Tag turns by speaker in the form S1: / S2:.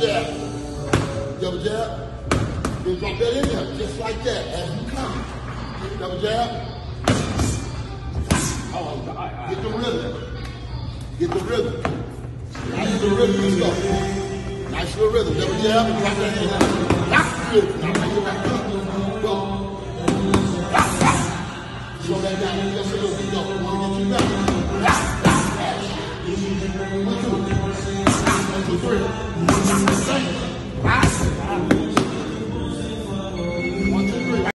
S1: jab. Double jab. You drop that in there, just like that, as you come. Double jab.
S2: Oh,
S1: Get the rhythm. Get the rhythm. Nice little rhythm and stuff. Nice little rhythm. Double jab. Drop that in there. That's good. Now make it back up. Go. Slow that down just a little bit. Go. We want to get you back. One, two, one, two, three. Thank you.